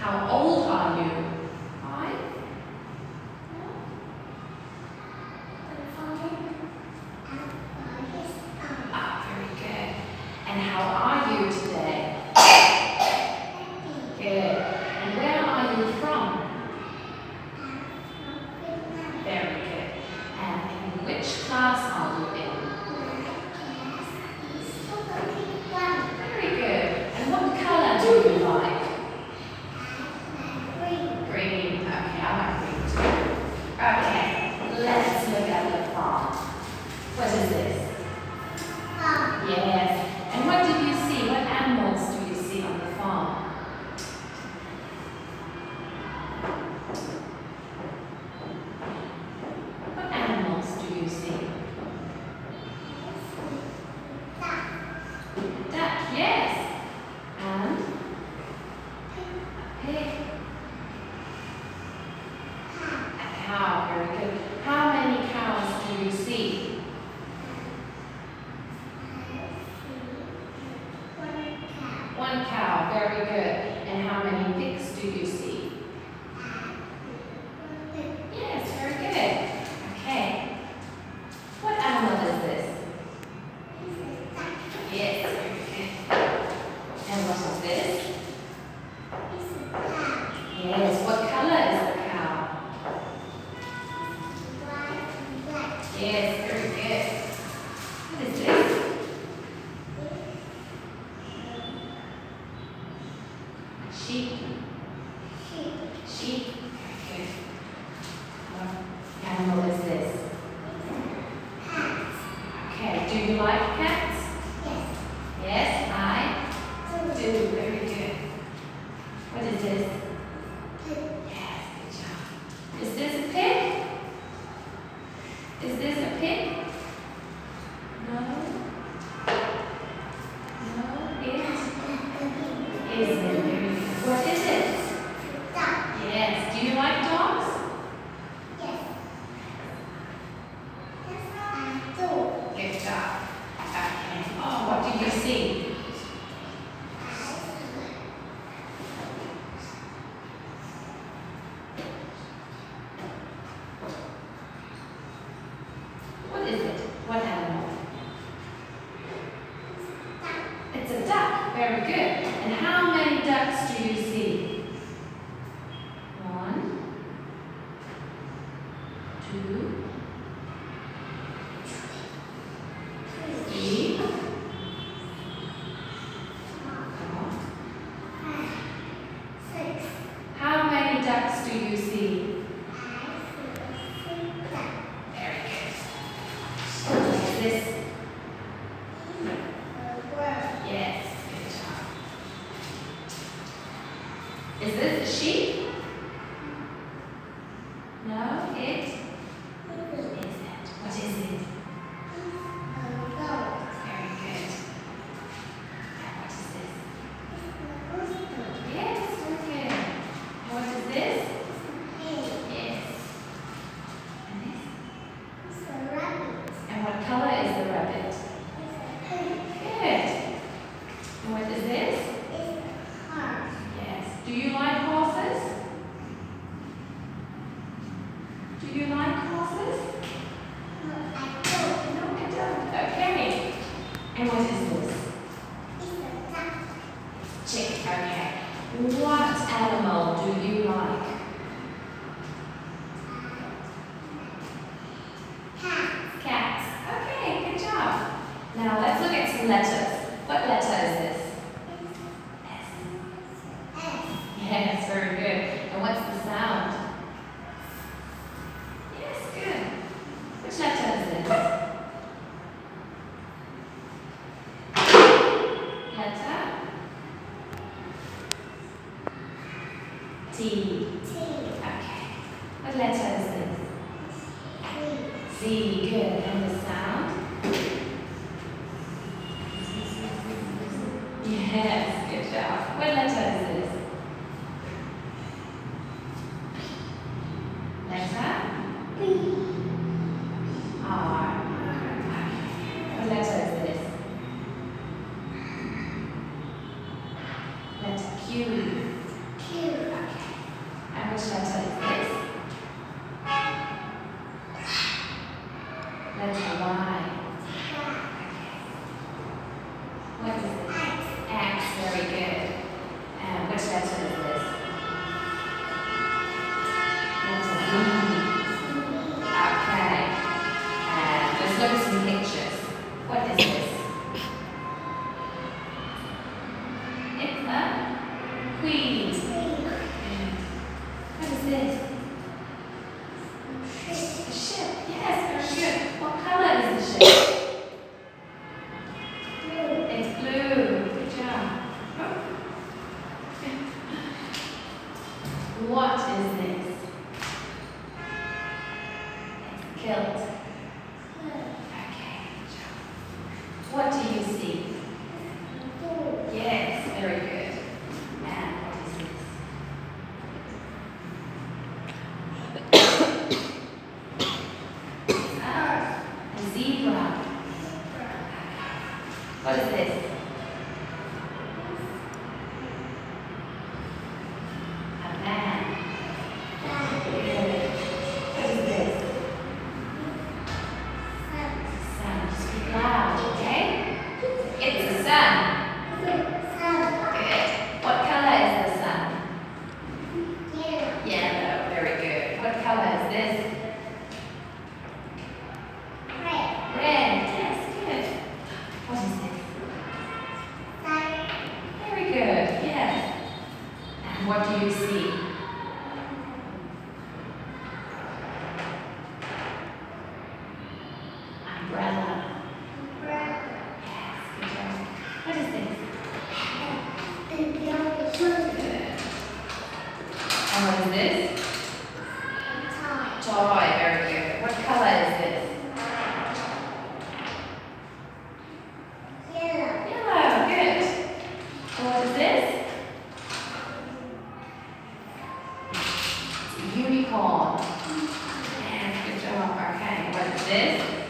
how all Okay. cow. Very good. How many cows do you see? One cow. One cow. Very good. And how many pigs do you see? Yes. Is this a pig? Very good. she Okay. What animal do you like? Cats. Cats. Okay, good job. Now let's look at some letters. T. Okay. What letter is this? Z. Good. And the sound? Yes. Good job. What letter is this? Letter? B. R. What letter is this? Letter Q. Q question is this. Let's. What is this? It's kilt. Is this?